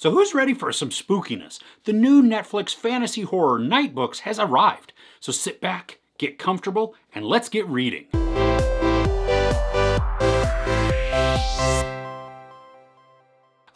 So who's ready for some spookiness? The new Netflix fantasy horror Nightbooks has arrived. So sit back, get comfortable, and let's get reading.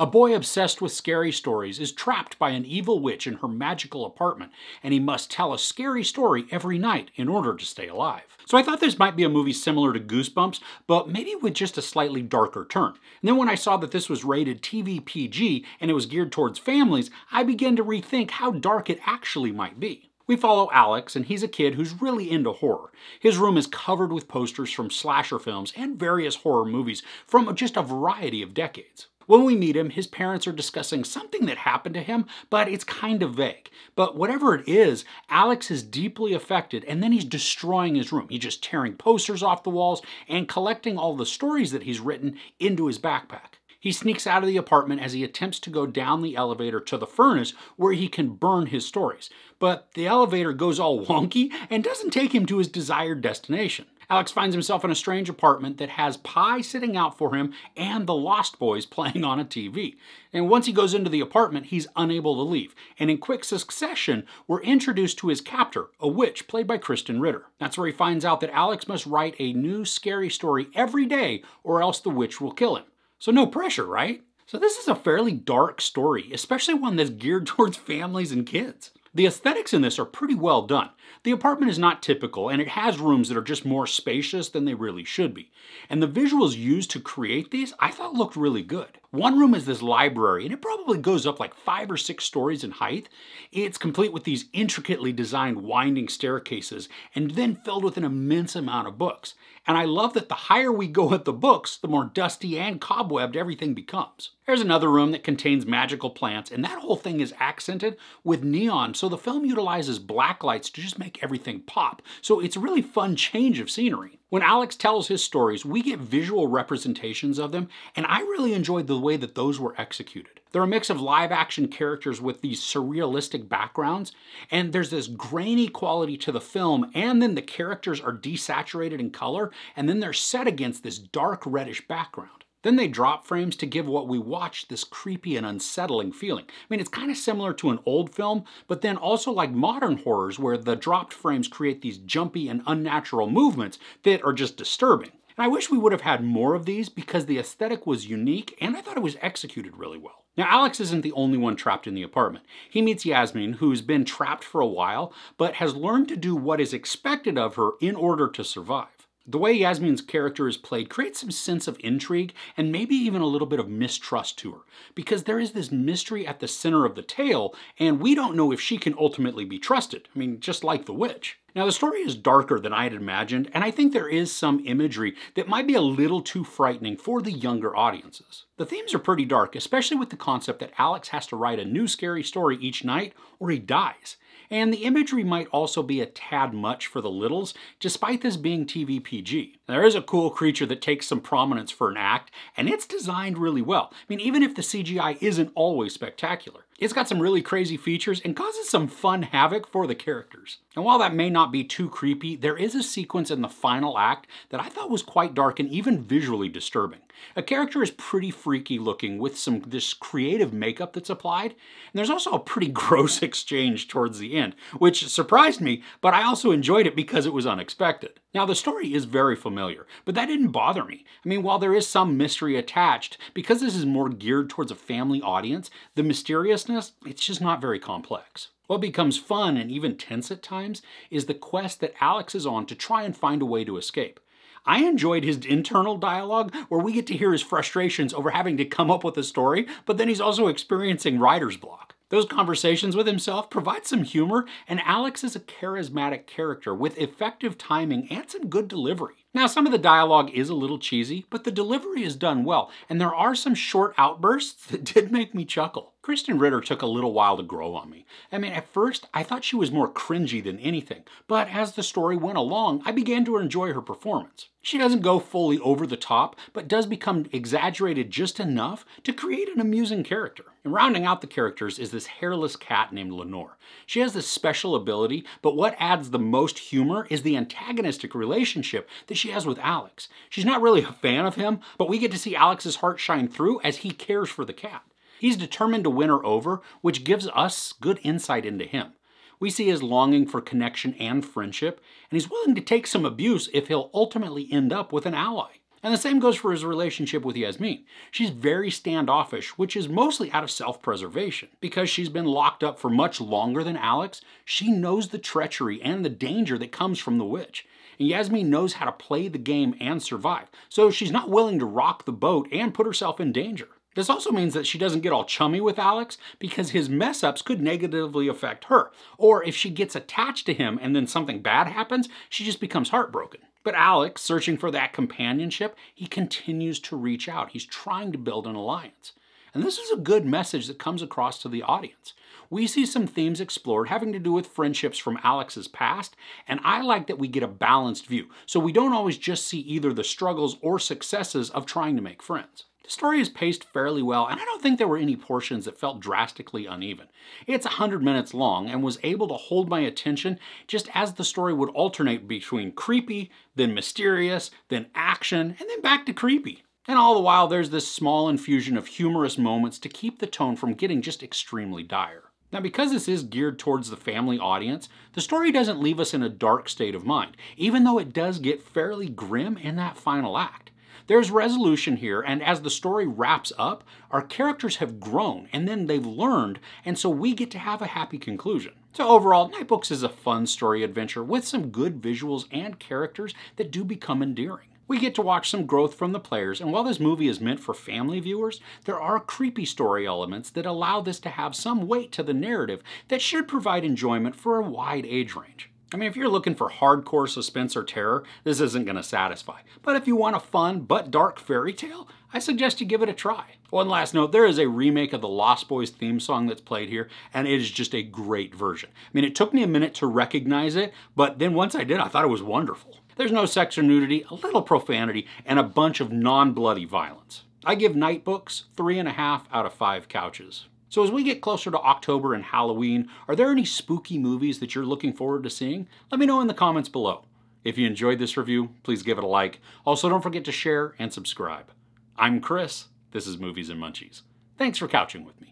A boy obsessed with scary stories is trapped by an evil witch in her magical apartment, and he must tell a scary story every night in order to stay alive. So I thought this might be a movie similar to Goosebumps, but maybe with just a slightly darker turn. And then when I saw that this was rated TV PG and it was geared towards families, I began to rethink how dark it actually might be. We follow Alex, and he's a kid who's really into horror. His room is covered with posters from slasher films and various horror movies from just a variety of decades. When we meet him, his parents are discussing something that happened to him, but it's kind of vague. But whatever it is, Alex is deeply affected, and then he's destroying his room. He's just tearing posters off the walls and collecting all the stories that he's written into his backpack. He sneaks out of the apartment as he attempts to go down the elevator to the furnace where he can burn his stories. But the elevator goes all wonky and doesn't take him to his desired destination. Alex finds himself in a strange apartment that has pie sitting out for him and the Lost Boys playing on a TV. And once he goes into the apartment, he's unable to leave. And in quick succession, we're introduced to his captor, a witch played by Krysten Ritter. That's where he finds out that Alex must write a new scary story every day or else the witch will kill him. So no pressure, right? So this is a fairly dark story, especially one that's geared towards families and kids. The aesthetics in this are pretty well done. The apartment is not typical, and it has rooms that are just more spacious than they really should be. And the visuals used to create these, I thought looked really good. One room is this library, and it probably goes up like five or six stories in height. It's complete with these intricately designed winding staircases, and then filled with an immense amount of books. And I love that the higher we go with the books, the more dusty and cobwebbed everything becomes. There's another room that contains magical plants, and that whole thing is accented with neon, so the film utilizes black lights to just make everything pop. So it's a really fun change of scenery. When Alex tells his stories, we get visual representations of them, and I really enjoyed the way that those were executed. They're a mix of live action characters with these surrealistic backgrounds, and there's this grainy quality to the film, and then the characters are desaturated in color, and then they're set against this dark reddish background. Then they drop frames to give what we watch this creepy and unsettling feeling. I mean, it's kind of similar to an old film, but then also like modern horrors where the dropped frames create these jumpy and unnatural movements that are just disturbing. And I wish we would have had more of these because the aesthetic was unique and I thought it was executed really well. Now, Alex isn't the only one trapped in the apartment. He meets Yasmin, who's been trapped for a while, but has learned to do what is expected of her in order to survive. The way Yasmin's character is played creates some sense of intrigue and maybe even a little bit of mistrust to her, because there is this mystery at the center of the tale, and we don't know if she can ultimately be trusted. I mean, just like the witch. Now, the story is darker than I had imagined, and I think there is some imagery that might be a little too frightening for the younger audiences. The themes are pretty dark, especially with the concept that Alex has to write a new scary story each night or he dies and the imagery might also be a tad much for the littles, despite this being TV PG. There is a cool creature that takes some prominence for an act, and it's designed really well. I mean, even if the CGI isn't always spectacular. It's got some really crazy features and causes some fun havoc for the characters. And while that may not be too creepy, there is a sequence in the final act that I thought was quite dark and even visually disturbing. A character is pretty freaky looking with some this creative makeup that's applied, and there's also a pretty gross exchange towards the end, which surprised me, but I also enjoyed it because it was unexpected. Now the story is very familiar, but that didn't bother me. I mean, while there is some mystery attached, because this is more geared towards a family audience, the mysteriousness it's just not very complex. What becomes fun and even tense at times is the quest that Alex is on to try and find a way to escape. I enjoyed his internal dialogue where we get to hear his frustrations over having to come up with a story, but then he's also experiencing writer's block. Those conversations with himself provide some humor, and Alex is a charismatic character with effective timing and some good delivery. Now, some of the dialogue is a little cheesy, but the delivery is done well, and there are some short outbursts that did make me chuckle. Krysten Ritter took a little while to grow on me. I mean, at first, I thought she was more cringy than anything, but as the story went along, I began to enjoy her performance. She doesn't go fully over the top, but does become exaggerated just enough to create an amusing character. And rounding out the characters is this hairless cat named Lenore. She has this special ability, but what adds the most humor is the antagonistic relationship that she has with Alex. She's not really a fan of him, but we get to see Alex's heart shine through as he cares for the cat. He's determined to win her over, which gives us good insight into him. We see his longing for connection and friendship, and he's willing to take some abuse if he'll ultimately end up with an ally. And the same goes for his relationship with Yasmin. She's very standoffish, which is mostly out of self preservation. Because she's been locked up for much longer than Alex, she knows the treachery and the danger that comes from the witch. And Yasmin knows how to play the game and survive, so she's not willing to rock the boat and put herself in danger. This also means that she doesn't get all chummy with Alex because his mess ups could negatively affect her. Or if she gets attached to him and then something bad happens, she just becomes heartbroken. But Alex, searching for that companionship, he continues to reach out. He's trying to build an alliance. And this is a good message that comes across to the audience. We see some themes explored having to do with friendships from Alex's past, and I like that we get a balanced view, so we don't always just see either the struggles or successes of trying to make friends. The story is paced fairly well, and I don't think there were any portions that felt drastically uneven. It's 100 minutes long and was able to hold my attention just as the story would alternate between creepy, then mysterious, then action, and then back to creepy. And all the while, there's this small infusion of humorous moments to keep the tone from getting just extremely dire. Now, because this is geared towards the family audience, the story doesn't leave us in a dark state of mind, even though it does get fairly grim in that final act. There's resolution here, and as the story wraps up, our characters have grown and then they've learned, and so we get to have a happy conclusion. So, overall, Nightbooks is a fun story adventure with some good visuals and characters that do become endearing. We get to watch some growth from the players, and while this movie is meant for family viewers, there are creepy story elements that allow this to have some weight to the narrative that should provide enjoyment for a wide age range. I mean, if you're looking for hardcore suspense or terror, this isn't going to satisfy. But if you want a fun but dark fairy tale, I suggest you give it a try. One last note, there is a remake of the Lost Boys theme song that's played here, and it is just a great version. I mean, it took me a minute to recognize it, but then once I did, I thought it was wonderful. There's no sex or nudity, a little profanity, and a bunch of non-bloody violence. I give Nightbooks three and a half out of five couches. So as we get closer to October and Halloween, are there any spooky movies that you're looking forward to seeing? Let me know in the comments below. If you enjoyed this review, please give it a like. Also, don't forget to share and subscribe. I'm Chris. This is Movies and Munchies. Thanks for couching with me.